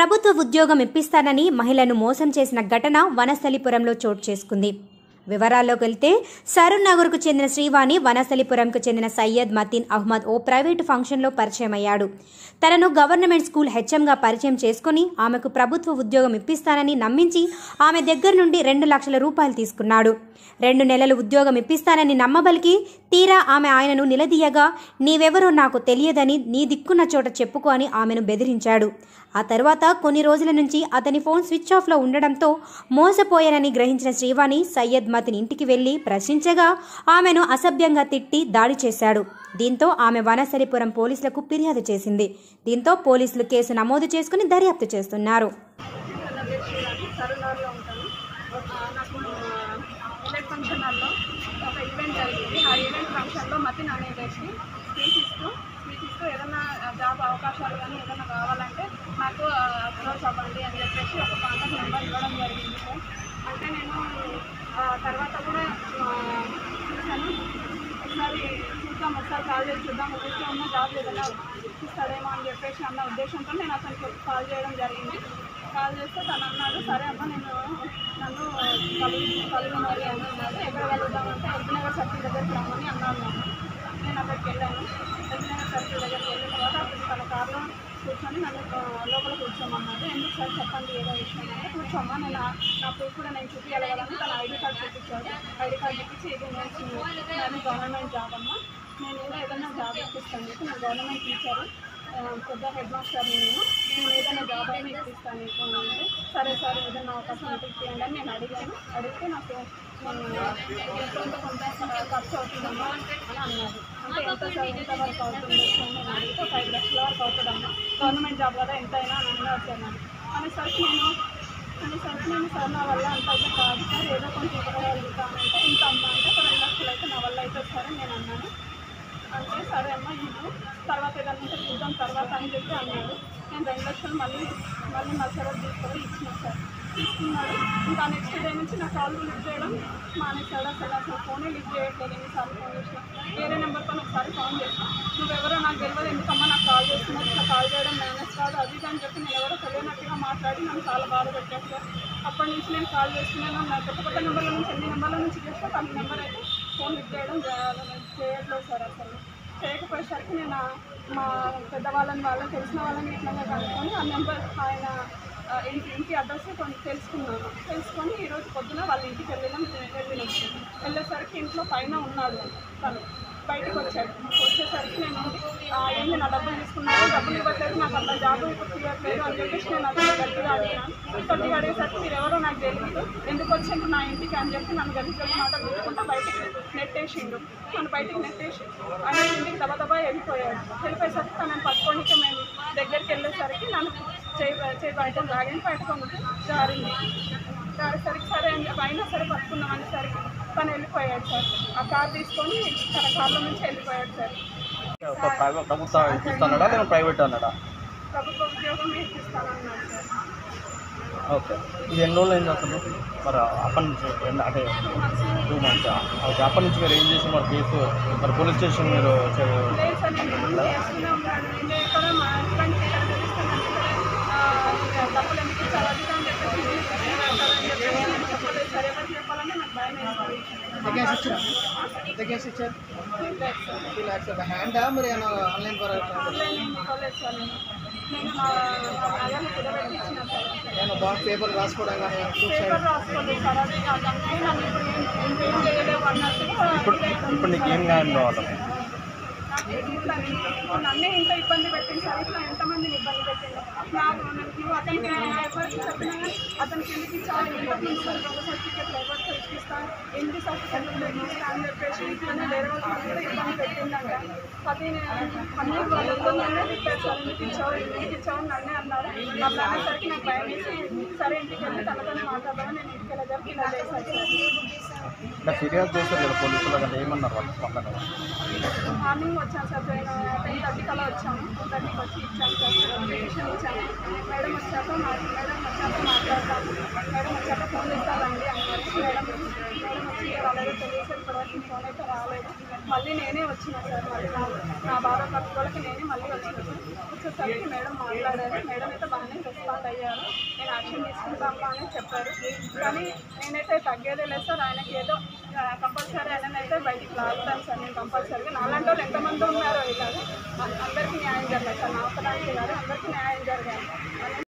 ప్రభుత్వ ఉద్యోగం ఇప్పిస్తానని మహిళను మోసం చేసిన ఘటన వనస్థలిపురంలో చోటు చేసుకుంది. వివరాల్లోకి వెళ్తే సరూర్ నగర్కు చెందిన శ్రీవాణి వనస్థలిపురంకు చెందిన సయ్యద్ మతీన్ అహ్మద్ ఓ ప్రైవేటు ఫంక్షన్లో పరిచయం అయ్యాడు. తనను గవర్నమెంట్ స్కూల్ హెచ్ఎంగా పరిచయం చేసుకుని ఆమెకు ప్రభుత్వ ఉద్యోగం ఇప్పిస్తానని నమ్మించి ఆమె దగ్గర నుండి రెండు లక్షల రూపాయలు తీసుకున్నాడు. రెండు నెలలు ఉద్యోగం ఇప్పిస్తానని నమ్మబలికి తీరా ఆమె ఆయనను నిలదీయగా నీవెవరో నాకు తెలియదని నీ దిక్కున్న చోట చెప్పుకో అని ఆమెను బెదిరించాడు. ఆ తర్వాత కొన్ని రోజుల నుంచి అతని ఫోన్ స్విచ్ ఆఫ్లో ఉండడంతో మోసపోయానని గ్రహించిన శ్రీవాణి సయ్యద్ మతిని ఇంటికి వెళ్ళి ప్రశ్నించగా ఆమెను అసభ్యంగా తిట్టి దాడి చేశాడు. దీంతో ఆమె వనసరిపురం పోలీసులకు ఫిర్యాదు చేసింది. దీంతో పోలీసులు కేసు నమోదు చేసుకుని దర్యాప్తు చేస్తున్నారు సరునార్లో ఉంటాను ఆ, నాకు ఎలక్ట్ ఫంక్షన్ హాల్లో ఒక ఈవెంట్ జరిగింది ఆ ఈవెంట్ ఫంక్షన్లో మతిన్ అనేసి స్పీచ్ ఇస్తూ స్పీచ్ ఇస్తూ ఏదైనా జాబ్ అవకాశాలు కానీ ఏదైనా కావాలంటే నాకు అప్రోచ్ అవ్వండి అని చెప్పేసి ఒక కాంటాక్ట్ నెంబర్ ఇవ్వడం జరిగింది సార్. అంటే నేను తర్వాత కూడా చూశాను. ఒకసారి చూద్దాం ఒకసారి కాల్ చేసి చూద్దాం. ఊరికే ఉన్న జాబ్ ఏదైనా ఇస్తాడేమో అని చెప్పేసి అన్న ఉద్దేశంతో నేను అతనికి కాల్ చేయడం జరిగింది. కాల్ చేస్తే తను అన్నాడు సరే అమ్మ నేను నన్ను కలుగు కలుగునరి అని అన్నాడు. ఎక్కడ కలుగుదామంటే ఎల్బీనగర్ సర్కిల్ దగ్గరికి రమ్మని అన్నాను నేను అక్కడికి వెళ్ళాను. ఎల్బీనగర్ సర్కిల్ దగ్గరికి వెళ్ళిన తర్వాత అప్పుడు తన కార్లో కూర్చొని నన్ను లోపల కూర్చోమన్నాడు. ఎందుకు సార్ చెప్పండి ఏదో విషయం అంటే కూర్చోమ్మా. నేను నా- ప్రూఫ్ కూడా నేను చూపించగలను తన ఐడి కార్డ్ చూపించాడు. ఐడి కార్డ్ చూపించి ఇది నేను గవర్నమెంట్ జాబ్ అమ్మా. నేను ఏదో ఏదైనా జాబ్ ఇప్పిస్తాను చెప్పి నేను గవర్నమెంట్ టీచర్ పెద్ద హెడ్ మాస్టర్ నేను. నేను ఏదైనా జాబ్ అయినా ఇప్పిస్తాను నీకు అంటే సరే సరే ఏదైనా అవకాశం ఇప్పించండి అని నేను అడిగాను. అడిగితే నాకు నేను కొంత కొంత ఖర్చు అవుతుందమ్మా అని అన్నారు. అంటే ఎంత సార్ ఎంత వరకు అవుతుంది? అని ఫైవ్ లక్షల వరకు అవుతుందమ్మా? గవర్నమెంట్ జాబ్ కదా ఎంత అయినా అని అన్నారు సార్ నాకు అనేసరికి నేను అనేసరికి నేను సార్ నా వల్ల అంత అయితే కాదు సార్. ఏదో కొంచెం ఇవ్వగలుగుతానంటే ఇంత అమ్మ అంటే ఒక రెండు లక్షలు అయితే నా వల్ల అయితే సరే నేను అన్నాను. అంటే సరే అమ్మ ఇవ్వు. తర్వాత ఏదన్నా చూద్దాం తర్వాత అని చెప్పి అన్నాడు నేను రెండు లక్షలు మళ్ళీ మళ్ళీ మా తీసుకొని ఇచ్చిన సార్. తీసుకున్నాడు ఇంకా నెక్స్ట్ డే నుంచి నా కాల్ లిఫ్ట్ చేయడం మానేశాడు అసలు అసలు ఫోనే లిఫ్ట్ చేయట్లేదు ఎన్నిసార్లు ఫోన్ చేసినా. వేరే నెంబర్తో ఒకసారి ఫోన్ చేసిన. నువ్వెవరో నాకు తెలియదు ఎందుకమ్మా నాకు కాల్ చేస్తున్నావు? ఇట్లా కాల్ చేయడం మేనేజ్ కాదు అది అని చెప్పి నేను ఎవరో తెలియనట్టుగా మాట్లాడి నన్ను చాలా బాధ పెట్టాను సార్ అప్పటి నుంచి నేను కాల్ చేస్తున్నాను. నా కొత్త కొత్త నెంబర్ల నుంచి ఎన్ని నెంబర్ల నుంచి చేస్తే తన నెంబర్ అయితే ఫోన్ లిఫ్ట్ చేయడం చేయట్లేదు సార్ అసలు. చేయకపోయేసరికి నేను మా పెద్దవాళ్ళని వాళ్ళని తెలిసిన వాళ్ళని ఇట్లా కనుక్కొని ఆ నెంబర్ ఆయన ఇంటి ఇంటి అడ్రస్ కొన్ని తెలుసుకున్నాను. తెలుసుకొని ఈరోజు పొద్దున వాళ్ళ ఇంటికి వెళ్ళినాం వెళ్ళినాం. వెళ్ళేసరికి ఇంట్లో పైన ఉన్నాడు తను. బయటకు వచ్చాడు. వచ్చేసరికి నేను "ఆ, ఏంటి నా డబ్బులు తీసుకున్నాను డబ్బులు ఇవ్వట్లేదు నాకు అంత జాబ్ ఇప్పుడు అని చెప్పేసి నేను అతను గట్టిగా అడిగాను. గట్టిగా అడిగేసరికి మీరు ఎవరో నాకు తెలియదు ఎందుకు వచ్చిండు నా ఇంటికి అని చెప్పి నన్ను గట్టిగా మాట తిట్టుకుంటా బయటికి నెట్టేసిండు. నన్ను బయటికి నెట్టేసి ఆయన ఇంటికి దబా దబా వెళ్ళిపోయాడు. వెళ్ళిపోయేసరికి తనని పట్టుకోనికి మేము దగ్గరికి వెళ్ళేసరికి నన్ను చేయి చేయి బయట లాగని పట్టుకొని జారింది. జారేసరికి సరే అని చెప్పి అయినా సరే పట్టుకున్నాం అనేసరికి తను వెళ్ళిపోయాడు సార్. ఆ కార్ తీసుకొని తన కార్లో నుంచి వెళ్ళిపోయాడు సార్. ప్రభుత్వ ఇప్పిస్తున్నాడా లేదా ప్రైవేట్ అన్నాడా? ప్రభుత్వ ఉద్యోగం సార్. ఓకే. ఇది ఎన్ని రోజులు అయింది అసలు? మరి అప్పటి నుంచి అంటే టూ మంత్స్ ఓకే అప్పటి నుంచి మీరు ఏం చేసి మరి కేసు మరి పోలీస్ స్టేషన్ మీరు చే- లేదు సార్ నేను ముందు చేస్తూనే ఉన్నాను నేను ఇక్కడ మా హస్బెండ్కి ఎలా తెలుస్తాను డబ్బులు ఎందుకు ఇచ్చారు అది ఇది అని చెప్పేసి ఇది పెడతారని చెప్పేసి నేను చెప్పలేదు సార్ ఎవరికి చెప్పాలంటే నాకు భయం ఎంత క్యాష్ ఇచ్చారు ఎంత క్యాష్ ఇచ్చారు టూ ల్యాక్స్ ఒక హ్యాండా మరి ఏమైనా ఆన్లైన్ ద్వారా ఆన్లైన్ ఇవ్వలేదు సార్. నేను నేను నా నా నగలు కుదబెట్టి ఇచ్చిన సార్. ఏమైనా బాండ్ పేపర్ రాసుకోవడం కానీ ప్రూఫ్ సైడ్ పేపర్ రాసుకోలేదు సార్ అదే అదంటే నన్ను ఇప్పుడు ఏం ఏం చేయలేవు అన్నట్టుగా ఇప్పుడు ఇప్పుడు నీకు ఏం న్యాయం కావాలి నాకు ఇట్లా నన్నే ఇంత ఇబ్బంది పెట్టింది సార్. ఇట్లా ఎంతమందిని ఇబ్బంది పెట్టింది? నాకు నువ్వు అతనికి ఎవరికి చెప్పినా కానీ అతనికి ఎందుకు ఇచ్చావు? ఎందుకు ఇస్తాను ఒక సర్టిఫికేట్ ఎవరికి ఇప్పిస్తాను ఎన్ని సర్టిఫికేట్లు ఇస్తా అని చెప్పేసి ఇట్లనే వేరే వాళ్ళకి కూడా ఇబ్బంది పెట్టిందంట అది అన్ని వాళ్ళందరినీ తిప్పారు సార్ ఎందుకు ఇచ్చావు ఎందుకు ఇచ్చావు అని నన్నే అన్నారు అట్లా అనేసరికి నాకు భయం వేసి సరే ఇంటికి వెళ్ళి తనతోనే మాట్లాడదామని నేను ఇంటికి వెళ్ళేసరికి ఇలా చేశాను సార్ అంటే ఫిర్యాదు చేస్తారు కదా పోలీసులు అంటే ఏమన్నారు వాళ్ళు? స్పందన మార్నింగ్ వచ్చాను సార్ టెన్ థర్టీ కల్లా వచ్చాము. టూ థర్టీకి వచ్చి ఇచ్చాను సార్ అప్లికేషన్ ఇచ్చాను మేడం వచ్చాక మా మేడం వచ్చాక మాట్లాడతాము మేడం వచ్చాక ఫోన్ చేస్తారండి అన్నారు మేడం మేడం వచ్చి రాలేదు తెలియదు ఫోన్ అయితే రాలేదు. మళ్ళీ నేనే వచ్చిన సార్ మళ్ళీ. నా బాధ కట్టుకోవడానికి నేనే మళ్ళీ వచ్చిన సార్. వచ్చేసరికి మేడం మాట్లాడారు. మేడం అయితే బాగానే రెస్పాండ్ అయ్యారు. నేను యాక్షన్ తీసుకుంటామా అని చెప్పారు. కానీ నేనైతే తగ్గేదే లేదు సార్. ఆయనకి ఏదో కంపల్సరీ ఆయననైతే బయటికి లాగుతాను సార్ నేను కంపల్సరీగా. నాలాంటి వాళ్ళు ఎంతమంది ఉన్నారో ఇలాగ అందరికీ న్యాయం జరగాలి సార్. నా అవసరానికి కాదు అందరికీ న్యాయం జరగాలి.